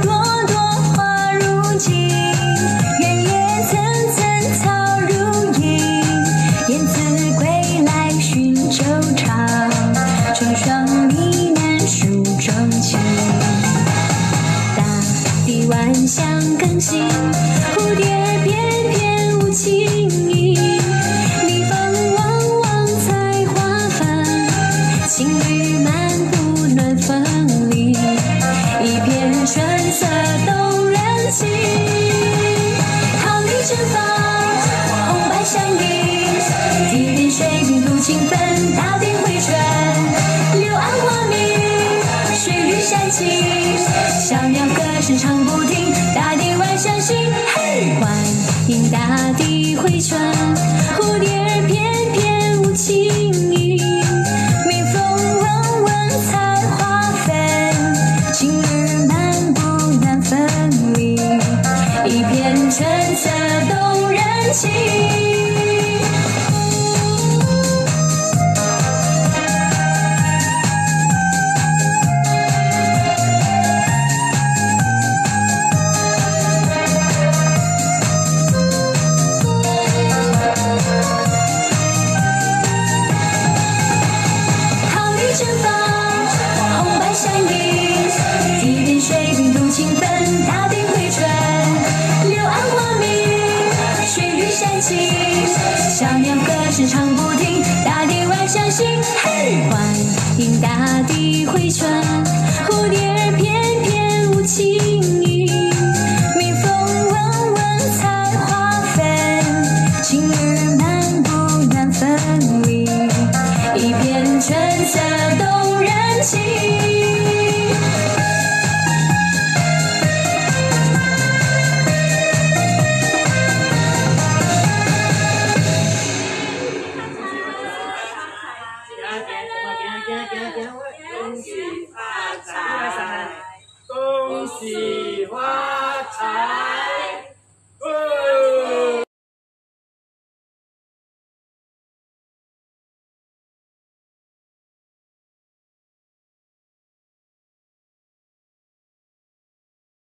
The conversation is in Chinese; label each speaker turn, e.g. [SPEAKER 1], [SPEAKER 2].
[SPEAKER 1] 朵朵花如锦，原野层层草如茵，燕子归来寻旧巢，双双呢喃诉衷情。大地万象更新，蝴蝶翩翩舞轻盈。平渡情分，大地回春，柳暗花明，水绿山青，小鸟歌声唱不停，大地万象新，欢迎大地回春，蝴蝶儿翩翩舞轻盈，蜜蜂嗡嗡采花粉，情侣漫步难分离，一片春色动人情。小鸟歌声唱不停，大地万象新，欢
[SPEAKER 2] 恭喜发财，恭喜发财。